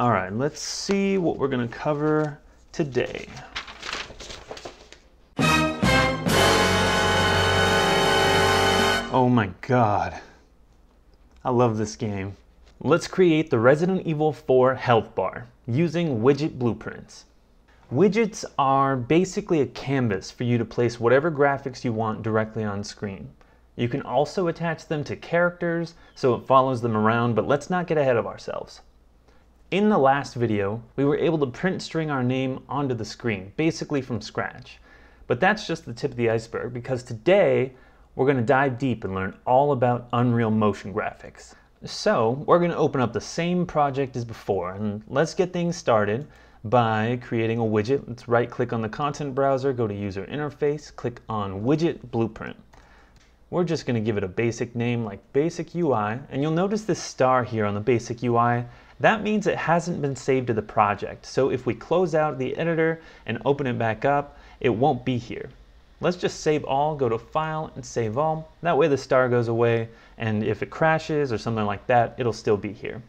All right, let's see what we're gonna cover today. Oh my god. I love this game. Let's create the Resident Evil 4 health bar using widget blueprints. Widgets are basically a canvas for you to place whatever graphics you want directly on screen. You can also attach them to characters so it follows them around, but let's not get ahead of ourselves. In the last video, we were able to print string our name onto the screen, basically from scratch. But that's just the tip of the iceberg because today we're going to dive deep and learn all about Unreal Motion graphics. So we're going to open up the same project as before and let's get things started by creating a widget. Let's right click on the content browser, go to user interface, click on widget blueprint. We're just going to give it a basic name like basic UI and you'll notice this star here on the basic UI. That means it hasn't been saved to the project. So if we close out the editor and open it back up, it won't be here. Let's just save all, go to file and save all. That way the star goes away and if it crashes or something like that, it'll still be here.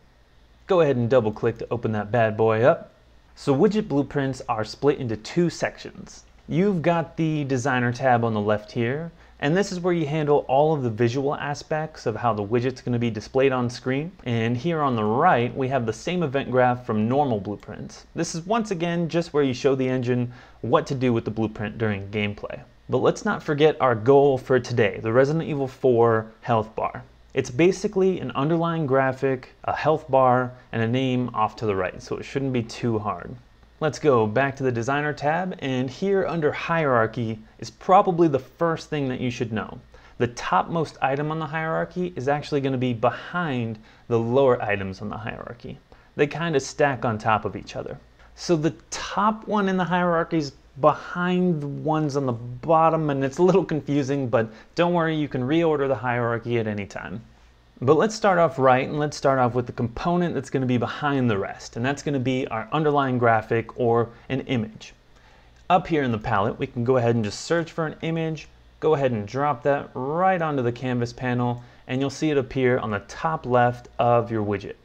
Go ahead and double click to open that bad boy up. So widget blueprints are split into two sections. You've got the designer tab on the left here, and this is where you handle all of the visual aspects of how the widget's going to be displayed on screen. And here on the right, we have the same event graph from normal blueprints. This is once again just where you show the engine what to do with the blueprint during gameplay. But let's not forget our goal for today, the Resident Evil 4 health bar. It's basically an underlying graphic, a health bar, and a name off to the right, so it shouldn't be too hard. Let's go back to the designer tab, and here under hierarchy is probably the first thing that you should know. The topmost item on the hierarchy is actually going to be behind the lower items on the hierarchy. They kind of stack on top of each other. So the top one in the hierarchy is behind the ones on the bottom and it's a little confusing, but don't worry, you can reorder the hierarchy at any time. But let's start off right and let's start off with the component that's going to be behind the rest, and that's going to be our underlying graphic or an image. Up here in the palette, we can go ahead and just search for an image, go ahead and drop that right onto the canvas panel, and you'll see it appear on the top left of your widget.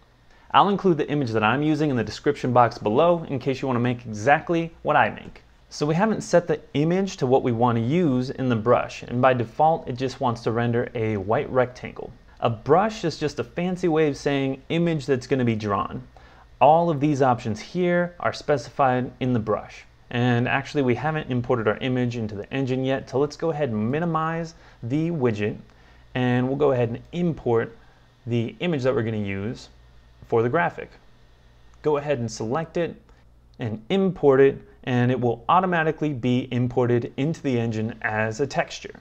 I'll include the image that I'm using in the description box below in case you want to make exactly what I make. So we haven't set the image to what we want to use in the brush, and by default it just wants to render a white rectangle. A brush is just a fancy way of saying image that's going to be drawn. All of these options here are specified in the brush. And actually we haven't imported our image into the engine yet, so let's go ahead and minimize the widget, and we'll go ahead and import the image that we're going to use for the graphic. Go ahead and select it and import it and it will automatically be imported into the engine as a texture.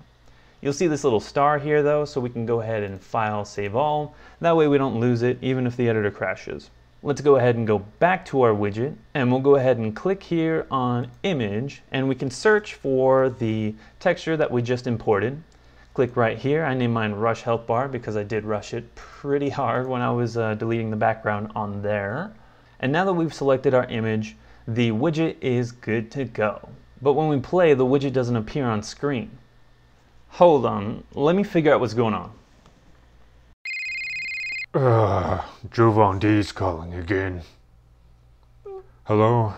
You'll see this little star here though, so we can go ahead and file save all. That way we don't lose it even if the editor crashes. Let's go ahead and go back to our widget and we'll go ahead and click here on image and we can search for the texture that we just imported. Click right here. I named mine Rush Health Bar because I did rush it pretty hard when I was uh, deleting the background on there. And now that we've selected our image, the widget is good to go. But when we play, the widget doesn't appear on screen. Hold on, let me figure out what's going on. Ugh, Joe Von D's calling again. Hello?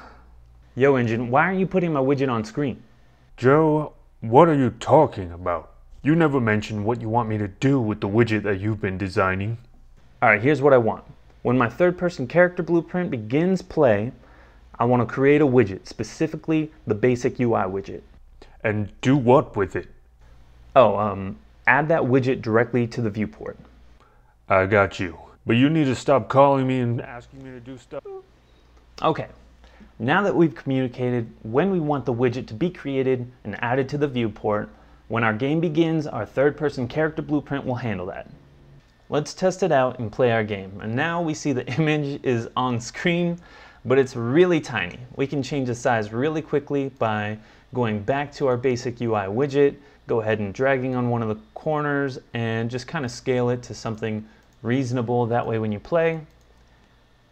Yo, engine, why aren't you putting my widget on screen? Joe, what are you talking about? You never mentioned what you want me to do with the widget that you've been designing. Alright, here's what I want. When my third person character blueprint begins play, I want to create a widget, specifically the basic UI widget. And do what with it? Oh, um, add that widget directly to the viewport. I got you. But you need to stop calling me and asking me to do stuff. Okay, now that we've communicated when we want the widget to be created and added to the viewport, when our game begins, our third person character blueprint will handle that. Let's test it out and play our game. And now we see the image is on screen, but it's really tiny. We can change the size really quickly by going back to our basic UI widget, go ahead and dragging on one of the corners and just kind of scale it to something reasonable. That way when you play,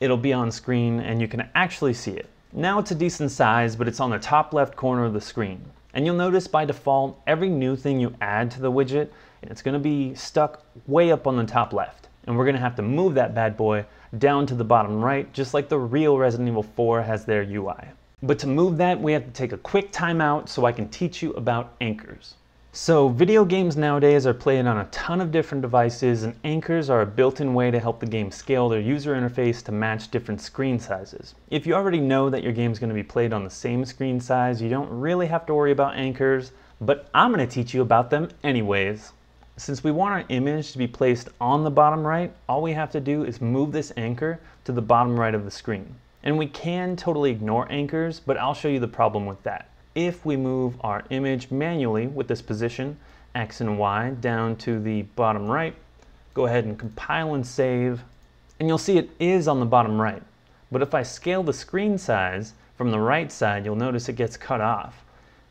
it'll be on screen and you can actually see it. Now it's a decent size, but it's on the top left corner of the screen. And you'll notice by default, every new thing you add to the widget, it's gonna be stuck way up on the top left. And we're gonna have to move that bad boy down to the bottom right, just like the real Resident Evil 4 has their UI. But to move that, we have to take a quick timeout so I can teach you about anchors. So video games nowadays are played on a ton of different devices and anchors are a built-in way to help the game scale their user interface to match different screen sizes. If you already know that your game is going to be played on the same screen size, you don't really have to worry about anchors, but I'm going to teach you about them anyways. Since we want our image to be placed on the bottom right, all we have to do is move this anchor to the bottom right of the screen. And we can totally ignore anchors, but I'll show you the problem with that if we move our image manually with this position, X and Y, down to the bottom right, go ahead and compile and save, and you'll see it is on the bottom right. But if I scale the screen size from the right side, you'll notice it gets cut off.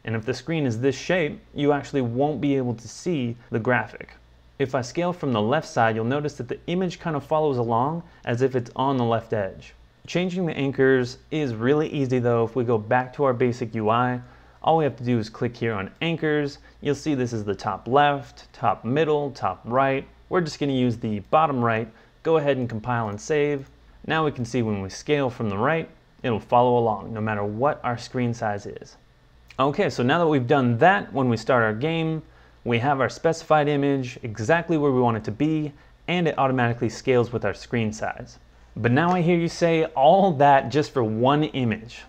And if the screen is this shape, you actually won't be able to see the graphic. If I scale from the left side, you'll notice that the image kind of follows along as if it's on the left edge. Changing the anchors is really easy though. If we go back to our basic UI, all we have to do is click here on anchors. You'll see this is the top left, top middle, top right. We're just gonna use the bottom right. Go ahead and compile and save. Now we can see when we scale from the right, it'll follow along no matter what our screen size is. Okay, so now that we've done that, when we start our game, we have our specified image exactly where we want it to be, and it automatically scales with our screen size. But now I hear you say all that just for one image.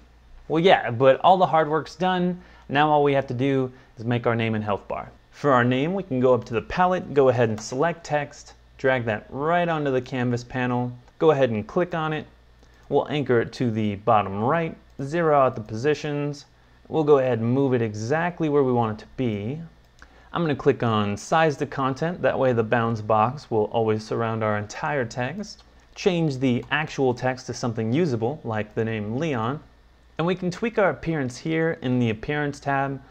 Well, yeah, but all the hard work's done. Now all we have to do is make our name and health bar. For our name, we can go up to the palette, go ahead and select text, drag that right onto the canvas panel, go ahead and click on it. We'll anchor it to the bottom right, zero out the positions. We'll go ahead and move it exactly where we want it to be. I'm going to click on size to content, that way the bounds box will always surround our entire text. Change the actual text to something usable, like the name Leon, and we can tweak our appearance here in the appearance tab.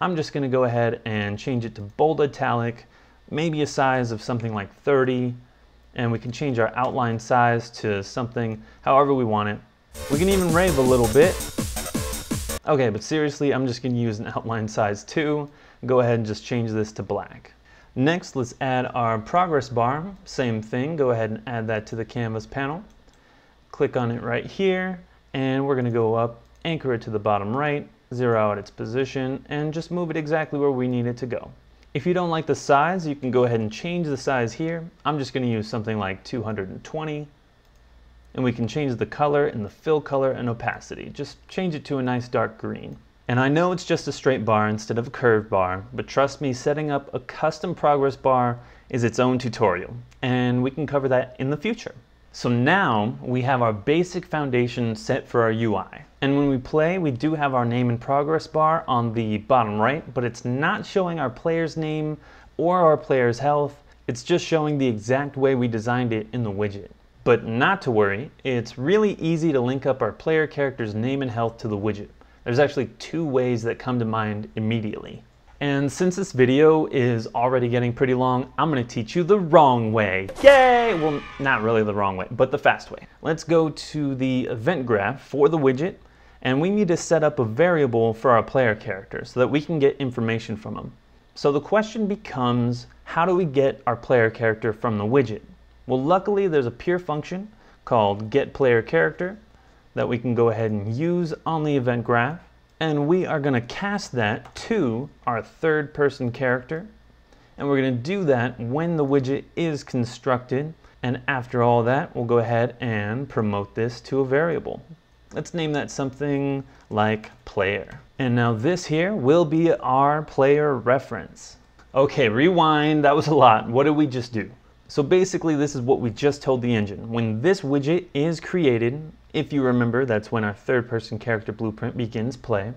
I'm just gonna go ahead and change it to bold italic, maybe a size of something like 30, and we can change our outline size to something however we want it. We can even rave a little bit. Okay, but seriously, I'm just gonna use an outline size 2. Go ahead and just change this to black. Next, let's add our progress bar. Same thing, go ahead and add that to the canvas panel. Click on it right here, and we're gonna go up anchor it to the bottom right, zero out its position, and just move it exactly where we need it to go. If you don't like the size, you can go ahead and change the size here. I'm just going to use something like 220. And we can change the color and the fill color and opacity. Just change it to a nice dark green. And I know it's just a straight bar instead of a curved bar, but trust me, setting up a custom progress bar is its own tutorial, and we can cover that in the future. So now we have our basic foundation set for our UI. And when we play, we do have our name and progress bar on the bottom right, but it's not showing our player's name or our player's health. It's just showing the exact way we designed it in the widget. But not to worry, it's really easy to link up our player character's name and health to the widget. There's actually two ways that come to mind immediately. And since this video is already getting pretty long, I'm gonna teach you the wrong way. Yay! Well, not really the wrong way, but the fast way. Let's go to the event graph for the widget, and we need to set up a variable for our player character so that we can get information from them. So the question becomes, how do we get our player character from the widget? Well, luckily there's a pure function called getPlayerCharacter that we can go ahead and use on the event graph and we are going to cast that to our third person character. And we're going to do that when the widget is constructed. And after all that we'll go ahead and promote this to a variable. Let's name that something like player. And now this here will be our player reference. Okay rewind that was a lot. What did we just do? So basically this is what we just told the engine. When this widget is created if you remember, that's when our third person character blueprint begins play.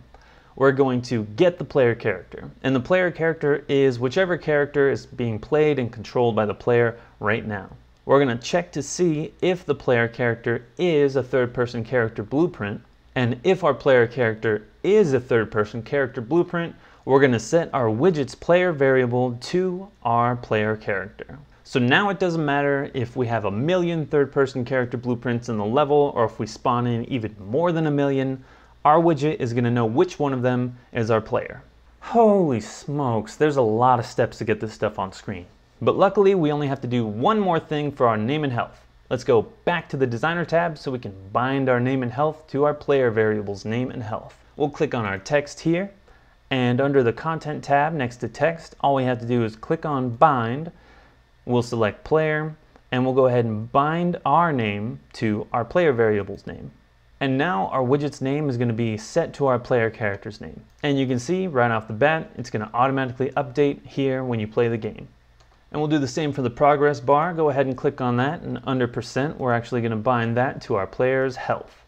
We're going to get the player character. And the player character is whichever character is being played and controlled by the player right now. We're going to check to see if the player character is a third person character blueprint. And if our player character is a third person character blueprint, we're going to set our widget's player variable to our player character. So now it doesn't matter if we have a million third-person character blueprints in the level or if we spawn in even more than a million, our widget is going to know which one of them is our player. Holy smokes, there's a lot of steps to get this stuff on screen. But luckily we only have to do one more thing for our name and health. Let's go back to the designer tab so we can bind our name and health to our player variables name and health. We'll click on our text here and under the content tab next to text, all we have to do is click on bind. We'll select player and we'll go ahead and bind our name to our player variable's name. And now our widget's name is going to be set to our player character's name. And you can see right off the bat, it's going to automatically update here when you play the game. And we'll do the same for the progress bar. Go ahead and click on that and under percent, we're actually going to bind that to our player's health.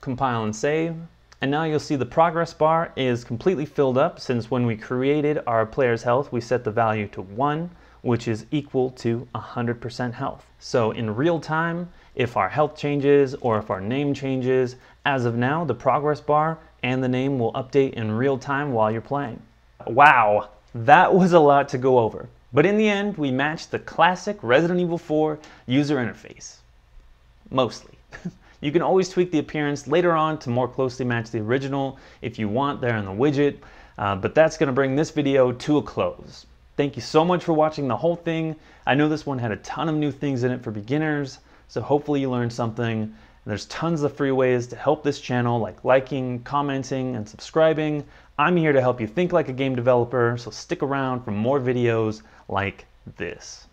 Compile and save. And now you'll see the progress bar is completely filled up since when we created our player's health, we set the value to 1, which is equal to 100% health. So in real time, if our health changes or if our name changes, as of now, the progress bar and the name will update in real time while you're playing. Wow, that was a lot to go over. But in the end, we matched the classic Resident Evil 4 user interface. Mostly. you can always tweak the appearance later on to more closely match the original if you want there in the widget, uh, but that's going to bring this video to a close. Thank you so much for watching the whole thing. I know this one had a ton of new things in it for beginners, so hopefully you learned something. And There's tons of free ways to help this channel like liking, commenting, and subscribing. I'm here to help you think like a game developer, so stick around for more videos like this.